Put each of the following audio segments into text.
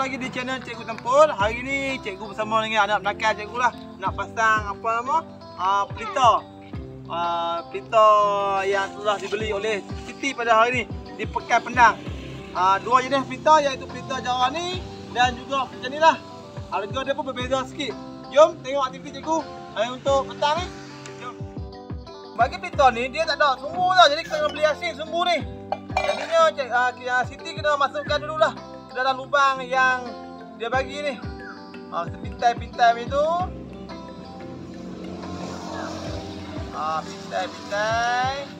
lagi di channel Cikgu Tempur. Hari ni cikgu bersama dengan anak belakang cikgu lah nak pasang apa nama? Uh, pelita. Uh, pelita yang telah dibeli oleh Siti pada hari ni di Pekan Pendang. Uh, dua jenis pelita iaitu pelita jara ni dan juga macam ni lah. Harga dia pun berbeza sikit. Jom tengok aktiviti cikgu uh, untuk petang ni. Jom. Bagi pelita ni dia tak ada sumbu tau. Jadi kita kena beli asin sumbu ni. Jadinya uh, Siti kena masukkan dulu lah dalam lubang yang dia bagi ni. Ha, kita pintai-pintai macam tu. Ha, pintai-pintai.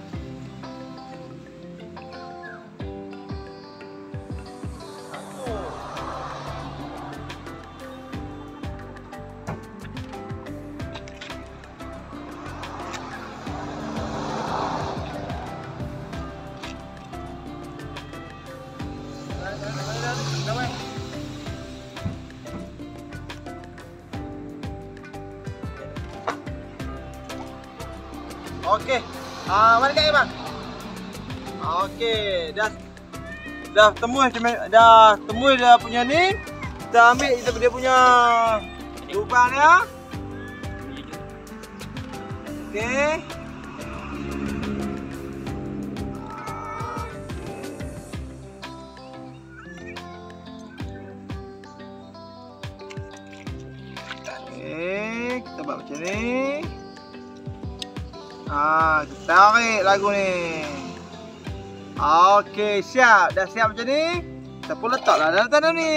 Okey. Ah, uh, mana kat bang? Okey, dah dah temu dah temu dia punya ni. Kita ambil kita dia punya lubang dia. Okey. Okey, kita buat macam ni. Kita tarik lagu ni. Okey, siap. Dah siap macam ni. Kita pun letaklah dalam tanah ni.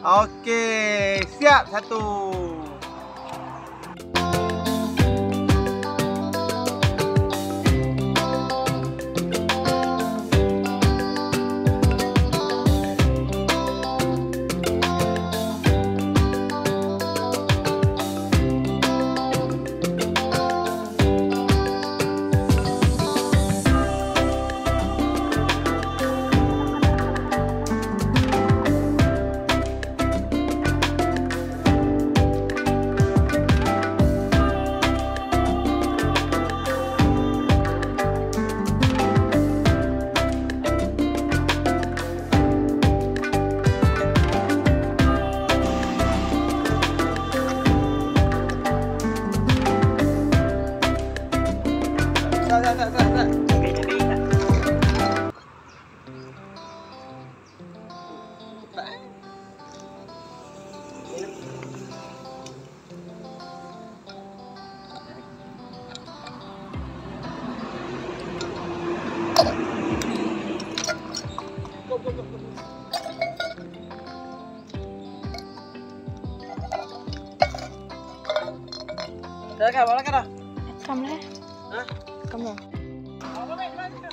Okey, siap satu.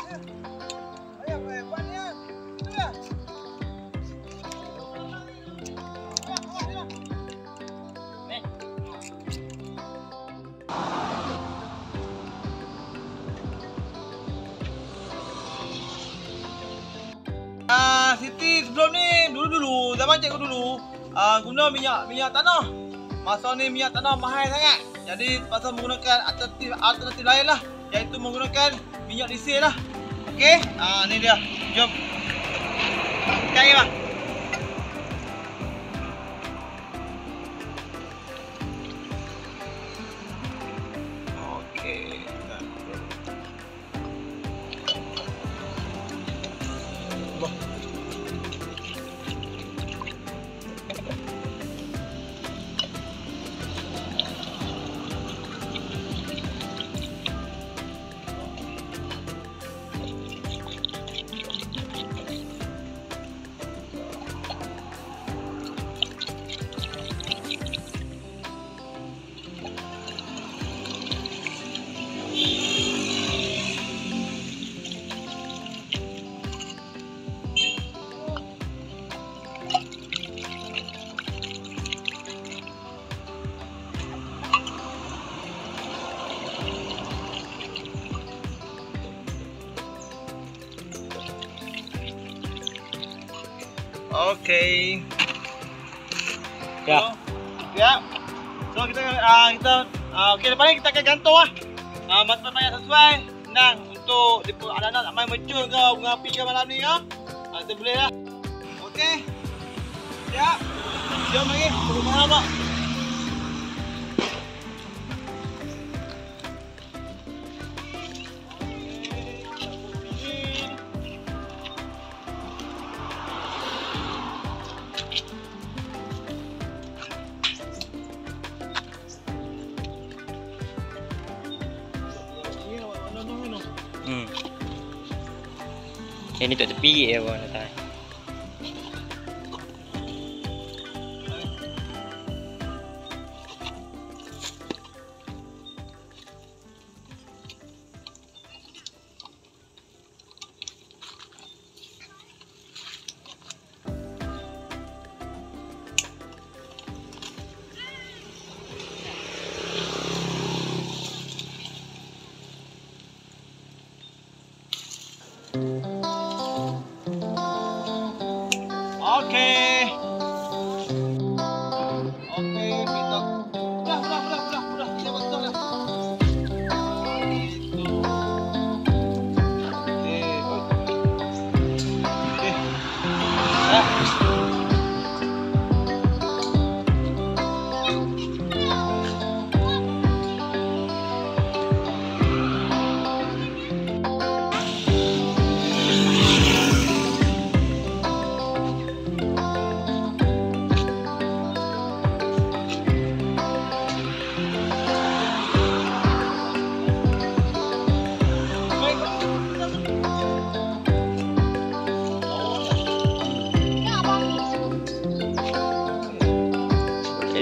Kan? Ayo, buat ni ah. Itu dah. Ah, Siti sebelum ni dulu-dulu zaman cikgu dulu ah guna minyak minyak tanah. Masa ni minyak tanah mahal sangat. Jadi pasal menggunakan alternatif alternatif lain lah iaitu menggunakan minyak diesel lah. Okey? Ah ni dia. Jom. Cari bang. Okey. Ya. So, ya. So kita uh, kita uh, okey lepas ni kita akan gantung ah. Uh, masa payah sesuai. Senang untuk depa anak-anak nak main mercun ke bunga api ke malam ni ya. Uh, kita boleh lah. Okey. Siap. Jom lagi. Rumah apa? Yang ni tak tepi ya bawah datang.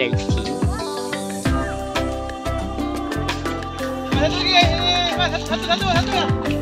Dia lagi kecil. Satu lagi. eh, eh, Mas. Satu, satu, satu ya. Okey.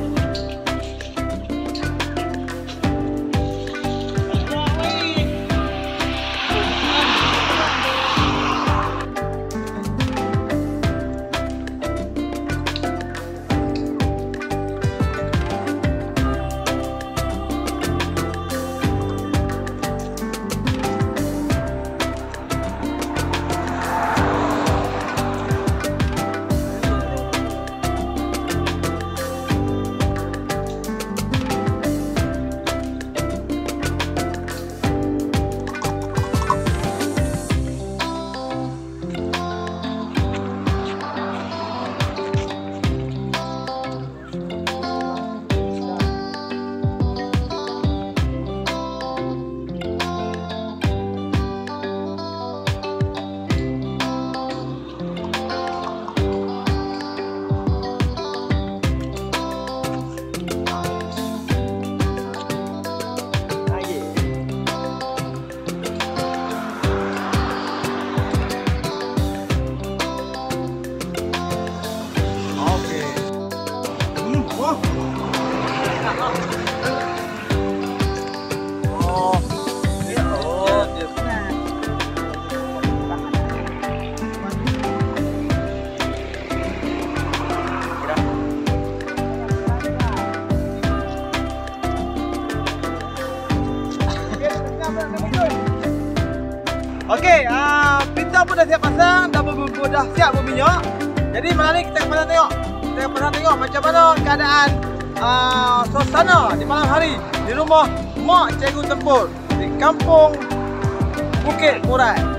Okey, ah pita pun dah siap pasang, dah dah siap berminyak. Jadi malam ni kita pasang tengok. Kita pasang tengok macam mana keadaan ah suasana di malam hari di rumah Mak Cikgu Tempur di kampung Bukit Murai.